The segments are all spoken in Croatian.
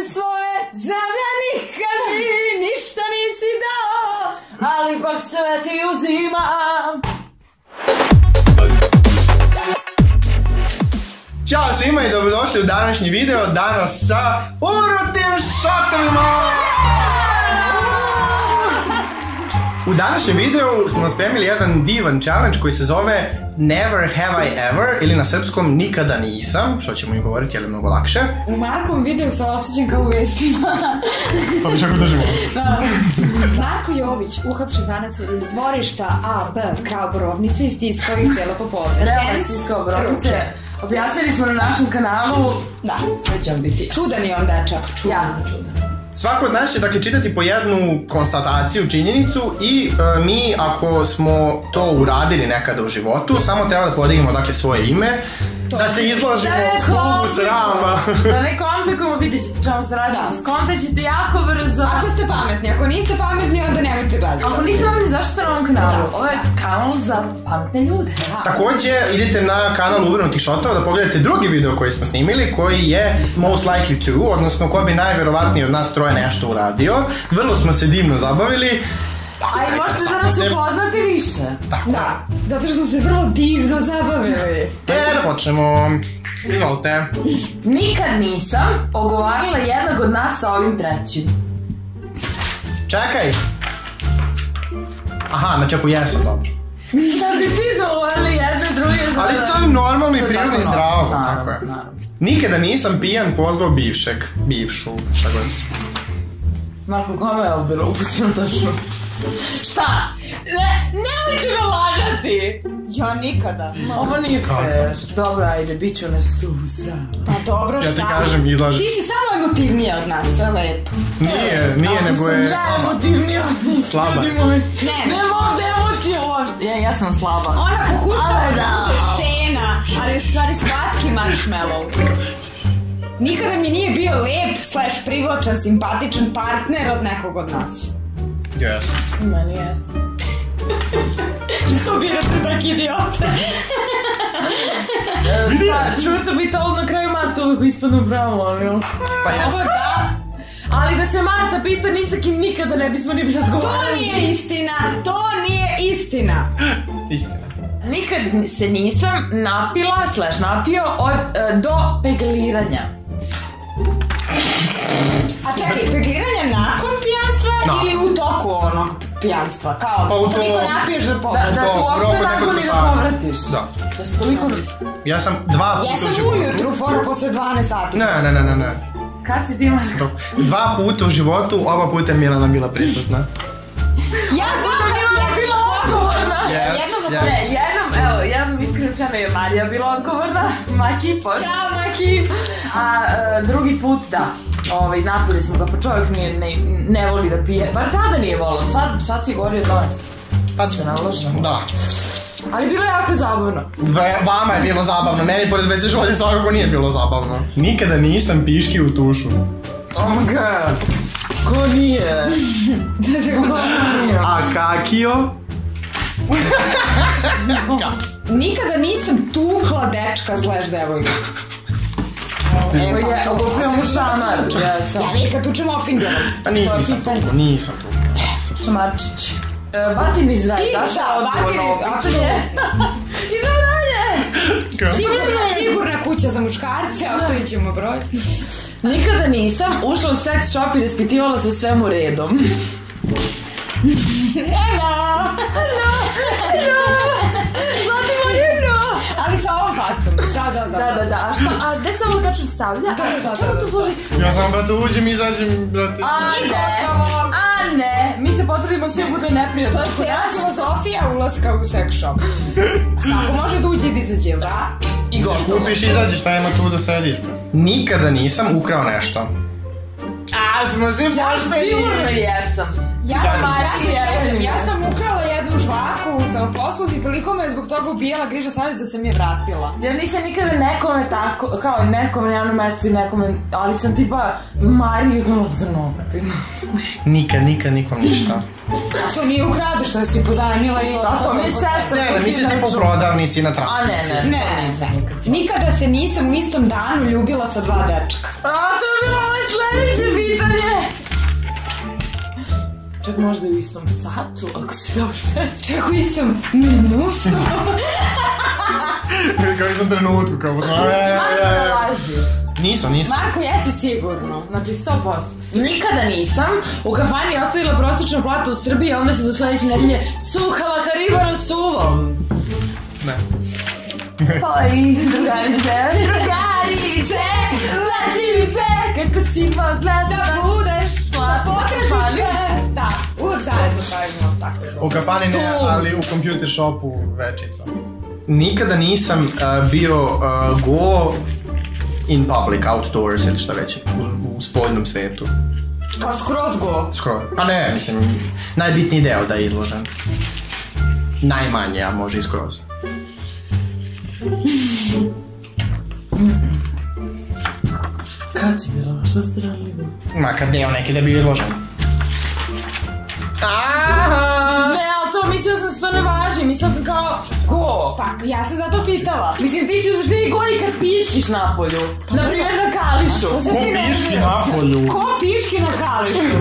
traži svoje, nikad mi ništa nisi dao, ali ipak sve ti uzimam. Ćao svima i dobrodošli u današnji video, danas sa urotim šotovima! U današnjem videu smo spremili jedan divan challenge koji se zove Never have I ever ili na srpskom nikada nisam, što ćemo i govoriti, je mnogo lakše. U Markovom videu se osjećam kao u vestima. Pa mi čak držimo. Marko Jović uhapšen danas iz dvorišta A, B, kao borovnice i stiskao ih cijelo popodne. Realno Hence, stiskao brovnice. ruke. Objasnili smo na našem kanalu. Da. Sve će vam biti. Čudan je on dečak, čudan. Jako čudan. Svako od nas će dakle čitati po jednu konstataciju, činjenicu i e, mi ako smo to uradili nekada u životu, samo treba da podignemo dakle svoje ime, da se izložimo Da ne klubu srama. komplikujemo, da ne komplikujemo, vidjet ćete čemu se radi. Da. Skontat ćete jako brzo. Ako ste pametni, ako niste pametni, onda nemojte gledati. Ako niste pametni, zašto ste na ovom kanalu? Da. Ovo je kanal za pametne ljude. Takođe, idite na kanal Uvrnutih šotova da pogledate drugi video koji smo snimili, koji je Most Likely To, odnosno ko bi najverovatnije od nas troje nešto uradio. Vrlo smo se divno zabavili. A nas upoznate više. Tako. Da, zato što smo se vrlo divno zabavili. Te da počnemo. Izvolite. Nikad nisam ogovarala jednog od nas sa ovim trećim. Čekaj. Aha, znači ako jesam, dobro. Znači, svi smo govorili jedno i druge za... Ali to je normalno i prirodno i zdravo, normalno, tako je. naravno. Nikada nisam pijan pozvao bivšeg, bivšu, šta god. Marko, kome je ovo bilo upućeno tačno? Šta? Ne, nemojte me lagati! Ja nikada. Ovo nije fair. Dobro, ajde, bit ću na stubu sram. Pa dobro, Ja ti šta? kažem, izlaži. Ti si samo emotivnija od nas, to je lepo. Nije, nije, nego je ja slaba. emotivnija od njih, Slaba. ljudi moji. Ne. Nema ovde emocije uopšte. Ja, ja sam slaba. Ona pokušava da. bude stena, ali u stvari slatki marshmallow. Nikada mi nije bio lep, slash privlačan, simpatičan partner od nekog od nas. Yes. Meni jeste. Što birate tak idiote? E, pa, čujete bi to na kraju Marta uvijek ispadnu pravo, ali jel? Pa Ovo jeste. da, Ali da se Marta pita, ni sa kim nikada ne bismo ni razgovarali. to nije istina, to nije istina. Istina. Nikad se nisam napila, slash napio, od, e, do pegliranja. A čekaj, pegliranje pijanstva Da. ili u toku onog pijanstva? Kao, Pa da se toliko to- napiješ da Da, povratiš. da To, tu uopšte nakon nekoliko ni da sati. povratiš. Da. Da se toliko... Ja sam dva puta Ja u sam životu. ujutru, fora posle 12 sati. Ne, ne, ne, ne, ne. Kad si ti, Marko? Dva puta u životu, oba puta je Milana bila prisutna. Ja znam kad Milana bila odgovorna. Yes, Jednom yes. Ne, jednom, evo, jednom iskreno je Marija bila odgovorna, Maki, pošto. Ćao, Maki! A e, drugi put, da, ovaj, napili smo ga, pa čovjek nije, ne, ne voli da pije. Bar tada nije volao, sad, sad si gori od nas. Pa Se ne lažemo. Da. Ali bilo je jako zabavno. Ve, vama je bilo zabavno, meni pored veće šolje svakako nije bilo zabavno. Nikada nisam piški u tušu. Oh my god. Ko nije? Ko nije? A kakio? Nikada nisam tukla dečka slash devojka. Evo je, okupio mu šamar. Jesam. Ja nikad tučem ofingera. Pa To je nisam tu, nisam tu. Šamarčić. E, Batin iz Raj, Ti, daš da, odgovor Batin na iz- apsolutno. Idemo dalje. Sigurna, sigurna kuća za muškarce, ostavit ćemo broj. Nikada nisam ušla u sex shop i raspitivala se svemu redom. Hello! Da. A šta, a gde se ovo tačno stavlja? Da, da, da, Čemu da, to služi? Ja sam brate uđem, izađem, brate. A I ne, a ne, mi se potrudimo sve bude neprijatno. To je cijela filozofija ulaska u sex shop. Svako može da uđe i da izađe, da? I gotovo. Kupiš, izađeš, šta ima tu da sediš, bre. Nikada nisam ukrao nešto. A, smo se Ja sigurno jesam. Ja sam, ja ja sam- ja sam ukrala žvaku sa posluzi, toliko me je zbog toga ubijala griža savjest da sam je vratila. Ja nisam nikada nekome tako, kao nekome na javnom mestu i nekome, ali sam tipa Mariju Glavzano. Nikad, nikad nikom ništa. To nije ukrade što si pozajmila i Da, to mi je sestra. Ne, ne, mislim naručila. prodavnici na traku. A ne, ne, Ne, to nikada se nisam u istom danu ljubila sa dva dečka. A, to je bilo moje sledeće pitanje. Čak možda i u istom satu, ako se dobro seća. Čak u istom minusu. Kao istom trenutku, kao... Marko laži. Nisam, nisam. Marko, jesi sigurno. Znači 100%. Nikada nisam u kafani ostavila prosječnu platu u Srbiji, a onda se do sledeće nedelje suhala karibarom suvom. Ne. Pa i drugarice, drugarice, lažljivice, kako si mogla da pravimo tako. U kafani ne, ali u computer shopu večito. Nikada nisam uh, bio uh, go in public, outdoors ili šta već, u, u spoljnom svetu. Kao skroz go. Skoro. Pa ne, mislim, najbitniji deo da je izložen. Najmanje, a može i skroz. Kad si bila? Šta ste radili? Ma kad deo neki da je bio izložen. Aha! To mislila sam se to ne važi, mislila sam kao go. Pa, ja sam zato pitala. Mislim, ti si u suštini go i kad piškiš napolju. Naprimjer na kališu. Sad ti ne piški vjerujem. napolju? Ko piški na kališu?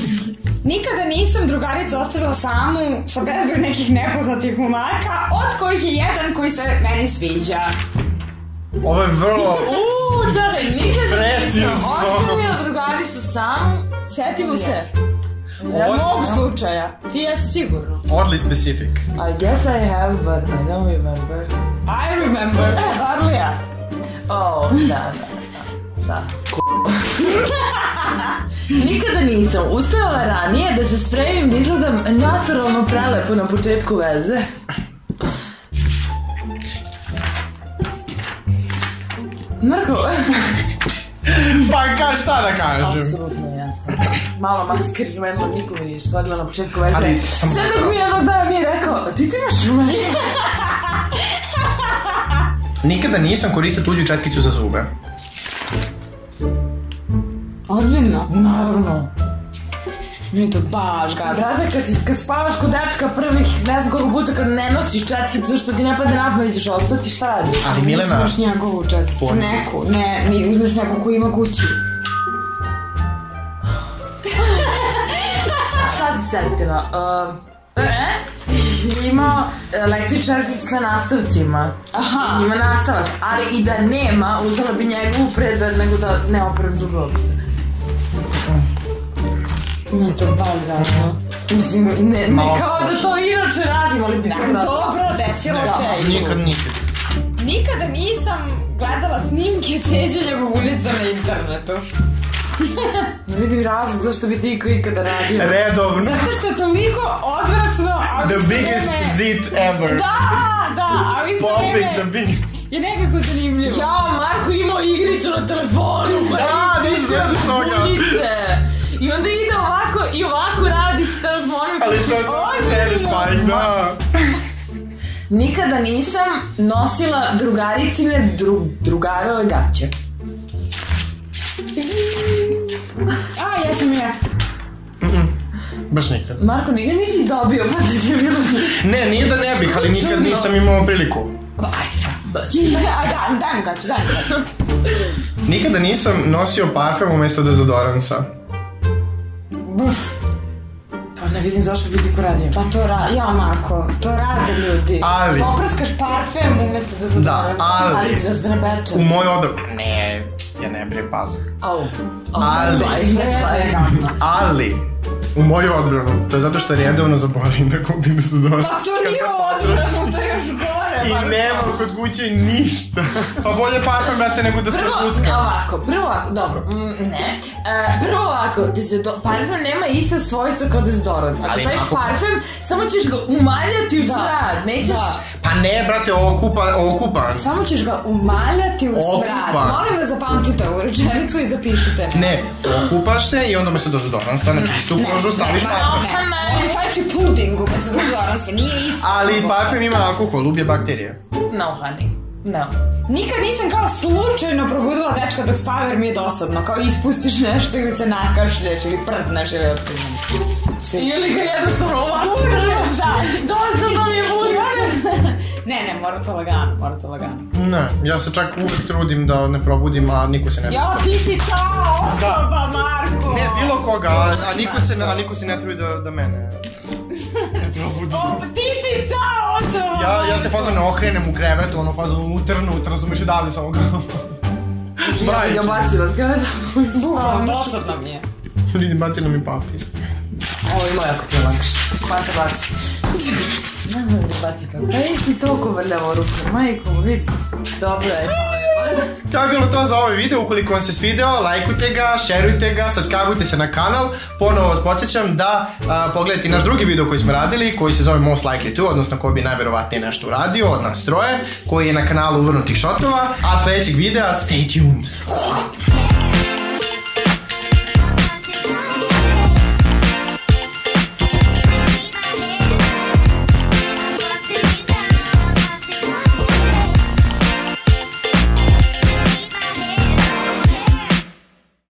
Nikada nisam drugaricu ostavila samu sa bezbroj nekih nepoznatih momaka, od kojih je jedan koji se meni sviđa. Ovo je vrlo... Uuu, čekaj, nikad Precizno. nisam ostavila drugaricu samu. Setimo se. Ovo- Mog slučaja. Ti jesi sigurno. Oddly specific. I guess I have, but I don't remember. I remember. Darlija. Oh, da, da, da. da. Nikada nisam ustajala ranije da se spremim da izgledam naturalno prelepo na početku veze. Marko, Pa ka šta da kažem? apsolutno ja sam. Malo maskeri rumenila, nikome nije škodila na početku veze. Ali sam- Sve dok mi jednog dana mi je rekao, ti ti imaš rumenila? Nikada nisam koristio tuđu četkicu za zube. Ozbiljno. Naravno. Mi je to baš gadno. Brate, kad, kad spavaš kod dečka prvih ne znam koliko puta kad ne nosiš četkicu zašto ti ne padne na pamet ćeš ostati, šta radiš? Ali Milena... Uzmeš njegovu četkicu. Neku. Ne, mi uzmeš neku koju ima kući. Setila. Uh, e? Ima električarku sa nastavcima. Aha. Ima nastavak. Ali i da nema, uzela bi njegovu pre da, nego da ne operem zube uopšte. Je to baš gadno. Mislim, ne, ne kao da to inače radim, ali bi radila. Dobro, desilo se. Nikad, nikad. Nikada nisam gledala snimke ceđenja gugulica na internetu. Ne vidim razlog zašto bi ti ikada radio. Redovno. Zato što je toliko odvratno, a u The biggest vreme- zit ever. Da, da, a u isto Popping vreme the biggest. je nekako zanimljivo. Ja, Marko imao igricu na telefonu. pa Da, nisam toga. I onda ide ovako i ovako radi s telefonom. Ali to je satisfying, da. Nikada nisam nosila drugaricine dru, drugarove gaće. A, ja sam ja. Baš nikad. Marko, nikad nisi dobio, pa da ti je bilo... Ne, nije da ne bih, ali nikad nisam imao priliku. A, da, daj mi gaću, daj mi gaću. Nikada nisam nosio parfem umjesto dezodoransa. Pa ne vidim zašto bi ti ko radio. Pa to ra... Ja, Marko, to rade ljudi. Ali- Poprskaš parfem umjesto da zadovoljš. Da, ali... Ali da ne beče. U moj odor... Ne, ja ne bre pazu. Au. Ali-. Ali, u moju odbranu, to je zato što redovno zaboravim da kupim dezodorans. Pa to nije odvrano, to je još gore je I baš nema to. kod kuće ništa. Pa bolje parfum, brate, nego da se Prvo, kucka. ovako, prvo ovako, dobro, mm, ne. E, prvo ovako, dezodo, parfum nema ista svojstva kao dezodorans. Ako Ali staviš ako- parfum, samo ćeš ga umaljati u smrad, nećeš... Da. Pa ne, brate, ovo kupa, ovo kupan. Samo ćeš ga umaljati u smrad. Okupan. Molim vas zapamtite ovu rečenicu i zapišite. Ne, okupaš se i onda umesto dezodoransa na čistu kožu staviš parfum. Ne, možda staviš i puding umesto dezodoransa, nije isto. Ali parfum ima alkohol, ubije bakterije. No, honey, no. Nikad nisam kao slučajno probudila dečka dok spava jer mi je dosadno. Kao ispustiš nešto ili se nakašlješ ili prdneš ili otkrivim. Ili ga jednostavno ovako... Da. Dosadno mi je bude. Ne, ne, mora to lagano, mora to lagano. Ne, ja se čak uvijek trudim da ne probudim, a niko se ne Jo, ti si ta osoba, Marko! Ne, bilo koga, a, a niko se, ne- a niko se ne trudi da, da mene ne probudi. O, ti si ta! Ja, ja se fazom ne okrenem u krevetu, ono fazom utrnut, razumeš i davde samo kao... Ja bi ga bacila s grada. Bukvalno, dosadno mi je. Vidim, bacila mi papir. Ovo ima jako ti je lakše. Se baci? Ne znam da baci kako. Pa je ti toliko vrljavo ruke. Majko, vidi. Dobro je. To je bilo to za ovaj video, ukoliko vam se svideo, lajkujte ga, šerujte ga, subscribeujte se na kanal. Ponovo vas podsjećam da i naš drugi video koji smo radili, koji se zove Most Likely To, odnosno ko bi najverovatnije nešto uradio od nas troje, koji je na kanalu Uvrnutih šotova, a sledećeg videa stay tuned.